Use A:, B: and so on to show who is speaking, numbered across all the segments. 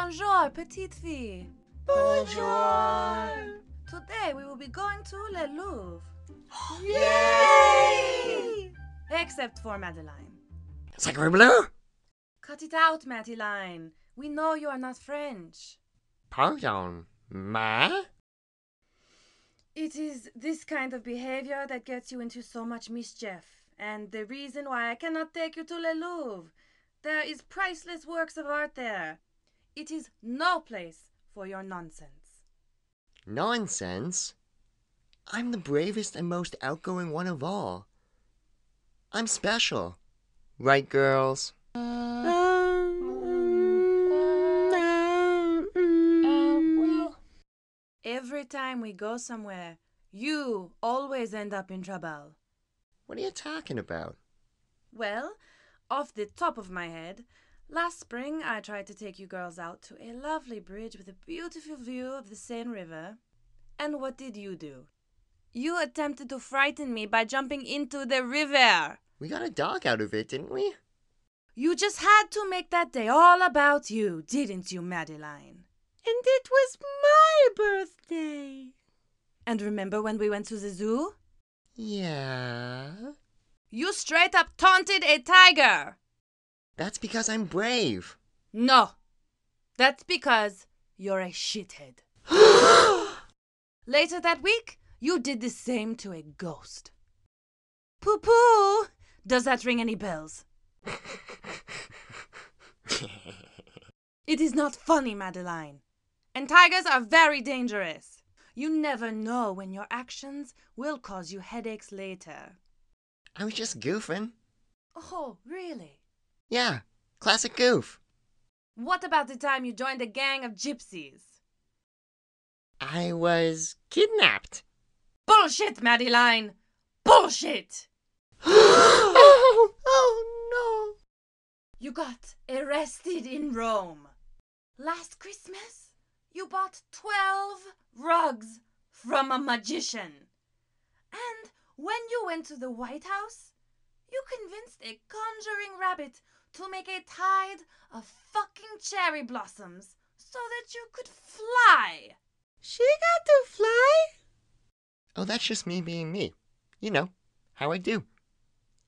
A: Bonjour, petite fille.
B: Bonjour.
A: Today we will be going to Le Louvre.
B: Yay!
A: Except for Madeline.
B: Sacre bleu!
A: Cut it out, Madeline. We know you are not French.
B: Pardon, ma?
A: It is this kind of behavior that gets you into so much mischief, and the reason why I cannot take you to Le Louvre. There is priceless works of art there. It is no place for your nonsense.
B: Nonsense? I'm the bravest and most outgoing one of all. I'm special. Right, girls?
A: Every time we go somewhere, you always end up in trouble.
B: What are you talking about?
A: Well, off the top of my head, last spring I tried to take you girls out to a lovely bridge with a beautiful view of the Seine River. And what did you do? You attempted to frighten me by jumping into the river.
B: We got a dog out of it, didn't we?
A: You just had to make that day all about you, didn't you, Madeline? And it was my birthday. And remember when we went to the zoo?
B: Yeah.
A: You straight up taunted a tiger.
B: That's because I'm brave.
A: No, that's because you're a shithead. Later that week, you did the same to a ghost. Poo poo! Does that ring any bells? It is not funny, Madeline. And tigers are very dangerous. You never know when your actions will cause you headaches later.
B: I was just goofing.
A: Oh, really?
B: Yeah, classic goof.
A: What about the time you joined a gang of gypsies?
B: I was kidnapped.
A: Bullshit, Madeline! Bullshit!
B: oh, oh no!
A: You got arrested in Rome. Last Christmas, you bought 12 rugs from a magician. And when you went to the White House, you convinced a conjuring rabbit to make a tide of fucking cherry blossoms so that you could fly.
C: She got to fly?
B: Oh, that's just me being me. You know, how I do.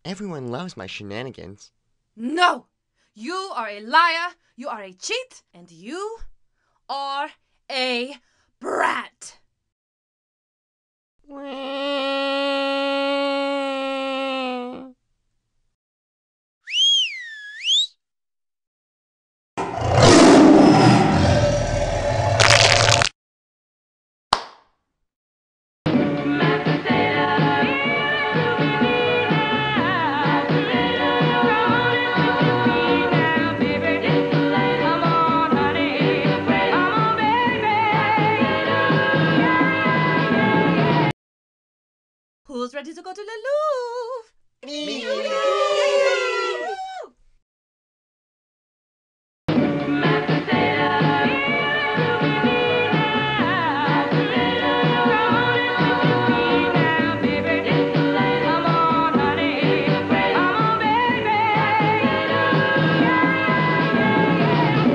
B: Everyone loves my shenanigans.
A: No! You are a liar, you are a cheat, and you are a brat. Go to the Louvre?
B: Me.
A: Yay!